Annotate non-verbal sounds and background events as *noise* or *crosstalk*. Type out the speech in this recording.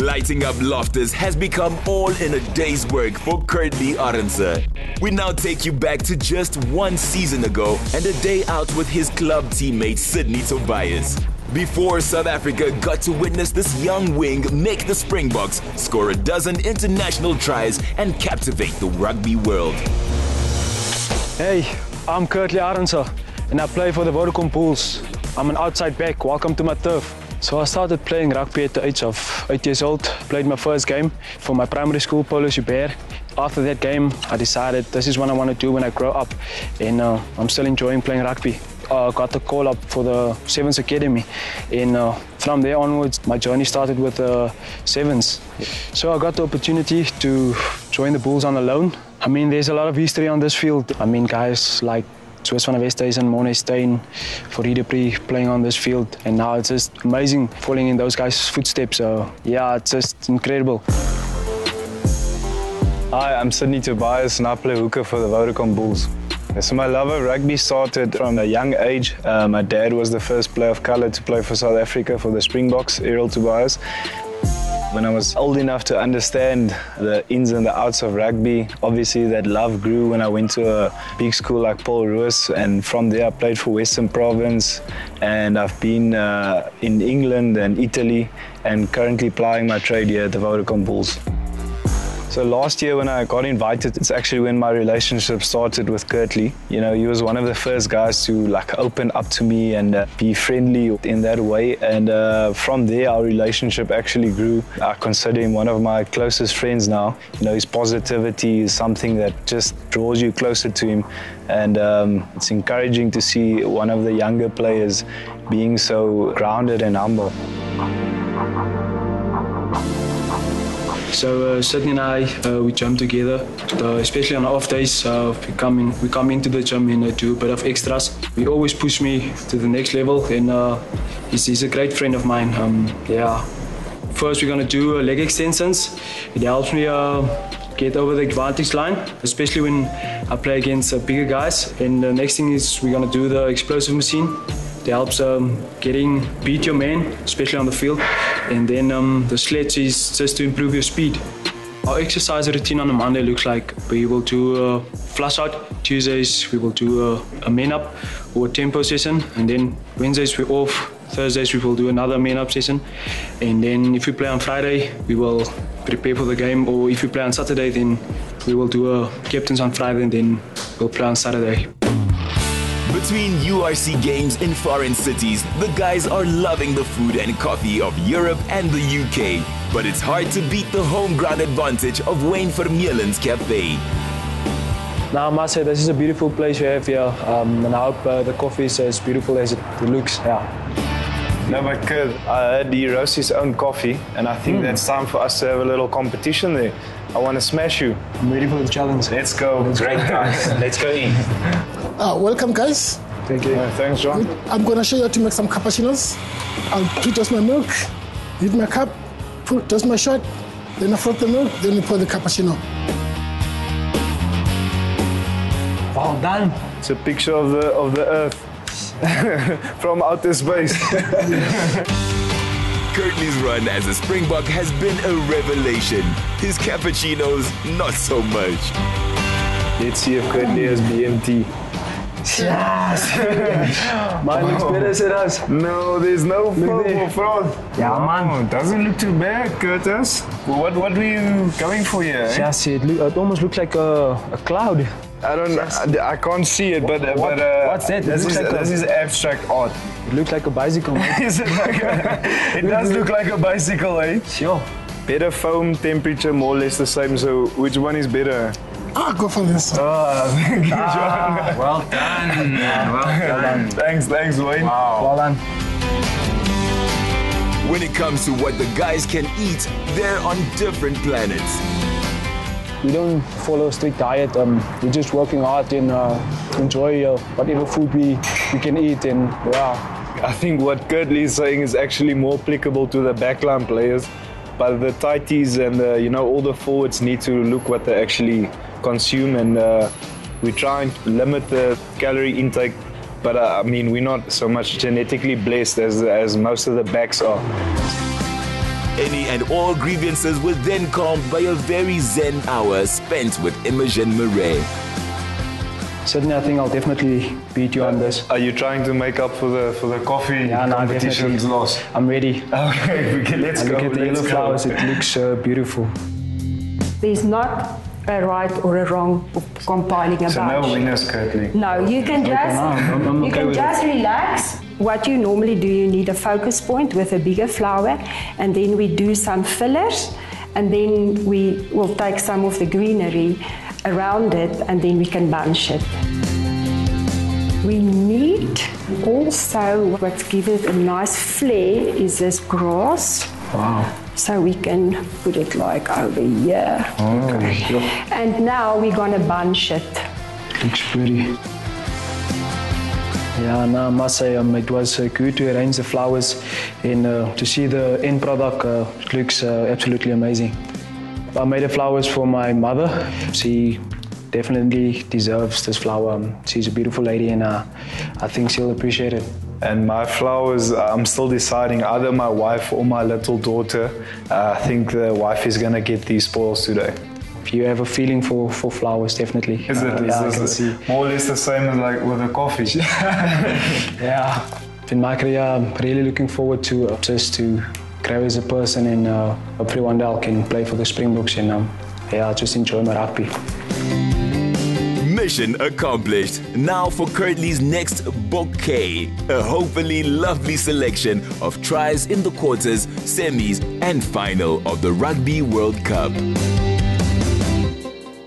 Lighting up Loftus has become all in a day's work for Kurt-Lee Arendse. We now take you back to just one season ago and a day out with his club teammate Sidney Tobias. Before South Africa got to witness this young wing make the Springboks score a dozen international tries and captivate the rugby world. Hey, I'm Kurt-Lee Arendse and I play for the Vodacom Bulls. I'm an outside back. Welcome to my turf. So I started playing rugby at the age of 8 years old. Played my first game for my primary school, Paulus Hubert. After that game, I decided this is what I want to do when I grow up. And uh, I'm still enjoying playing rugby. Uh, got the call up for the Sevens Academy. And uh, from there onwards, my journey started with the Sevens. So I got the opportunity to join the Bulls on a loan. I mean, there's a lot of history on this field. I mean, guys like Swiss van der Morné Steyn, Fourie du Preez playing on this field. And now it's just amazing falling in those guys' footsteps. So yeah, it's just incredible. Hi, I'm Sidney Tobias and I play hooker for the Vodacom Bulls. So my love of rugby started from a young age. Uh, my dad was the first player of colour to play for South Africa for the Springboks, Errol Tobias. When I was old enough to understand the ins and the outs of rugby, obviously that love grew when I went to a big school like Paul Roos, and from there I played for Western Province, and I've been uh, in England and Italy, and currently plying my trade here at the Vodacom Bulls. So last year when I got invited, it's actually when my relationship started with Kurt-Lee. You know, he was one of the first guys to like open up to me and uh, be friendly in that way. And uh, from there, our relationship actually grew. I consider him one of my closest friends now. You know, his positivity is something that just draws you closer to him. And um, it's encouraging to see one of the younger players being so grounded and humble. So uh, Sidney and I, uh, we jump together, uh, especially on off days. Uh, we come in, we come into the gym and uh, do a bit of extras. He always push me to the next level, and uh, he's, he's a great friend of mine. Um, yeah. First, we're gonna do uh, leg extensions. It helps me uh, get over the advantage line, especially when I play against uh, bigger guys. And the next thing is we're gonna do the explosive machine. It helps um, getting beat your man, especially on the field. And then um, the sledge is just to improve your speed. Our exercise routine on a Monday looks like we will do a flush out. Tuesdays we will do a, a man up or a tempo session, and then Wednesdays we're off. Thursdays we will do another man up session, and then if we play on Friday we will prepare for the game. Or if we play on Saturday, then we will do a captains on Friday, and then we'll play on Saturday. Between URC games in foreign cities, the guys are loving the food and coffee of Europe and the UK. But it's hard to beat the home ground advantage of Wayne Vermeulen's cafe. Now I must say this is a beautiful place we have here, um, and I hope uh, the coffee is as beautiful as it looks. Yeah. No, but Kurt, I heard he roasts his own coffee, and I think that's time for us to have a little competition there. I want to smash you. I'm ready for the challenge. Let's go. Great guys. Let's go in. *laughs* Uh, welcome, guys. Thank you. Uh, thanks, John. I'm gonna show you how to make some cappuccinos. I'll pre-toast my milk, heat my cup, put, toast my shot, then I froth the milk, then we pour the cappuccino. Well done. It's a picture of the of the Earth *laughs* from outer space. *laughs* Kurt-Lee's run as a Springbok has been a revelation. His cappuccinos, not so much. Let's see if Kurt-Lee has BMT. Mine looks better than us. No, there's no foam froth. Yeah, man. Oh, doesn't look too bad, Curtis. What what were you going for here? eh? Yeah, see, it, look, it almost looks like a, a cloud. I don't. I, I can't see it, but uh, What- but uh, what's that? It This is like a- this is abstract art. It looks like a bicycle. *laughs* Is it like a, it does look like a bicycle, eh? sure. Better foam temperature, more or less the same. So which one is better? Ah, go for this. Ah, thank you, Ah, well done. Well done. Thanks, thanks, Wayne. Well done. When it comes to what the guys can eat, they're on different planets. We don't follow a strict diet. Um, we're just working hard and uh, enjoy uh, whatever food we, we can eat. And yeah, I think what Kurt-Lee is saying is actually more applicable to the backline players. But the tighties and the, you know all the forwards need to look what they actually consume, and uh, we try and limit the calorie intake. But uh, I mean, we're not so much genetically blessed as as most of the backs are. Any and all grievances were then calmed by a very zen hour spent with Imogen Murray. Sidney, I think I'll definitely beat you on this. Are you trying to make up for the for the coffee Yeah, no, competition's definitely. loss? I'm ready. Okay, *laughs* okay, let's I go. look at the let's yellow go. flowers, it looks uh, beautiful. There's not a right or a wrong of compiling a So no winners, Kurt-Lee. No, you can just I'm- I'm you okay can just relax. What you normally do, you need a focus point with a bigger flower, and then we do some fillers, and then we will take some of the greenery around it, and then we can bunch it. We need also what gives it a nice flair is this grass. Wow. So we can put it like over here. Okay. And now we're gonna bunch it. Looks pretty. Yeah, no, I must say um, it was uh, good to arrange the flowers and uh, to see the end product uh, it looks uh, absolutely amazing. I made the flowers for my mother. She definitely deserves this flower. Um, she's a beautiful lady and uh, I think she'll appreciate it. And my flowers, I'm still deciding either my wife or my little daughter. Uh, I think the wife is gonna get these spoils today. If you have a feeling for, for flowers, definitely. Is it? Uh, Is yeah, I can the- see. more or less the same as like with the coffee? *laughs* Yeah. In my career, I'm really looking forward to uh, just to grow as a person and uh, hopefully one day I can play for the Springboks and um, yeah, just enjoy my rugby. Mission accomplished. Now for Kurt-Lee's next bouquet, a hopefully lovely selection of tries in the quarters, semis, and final of the Rugby World Cup.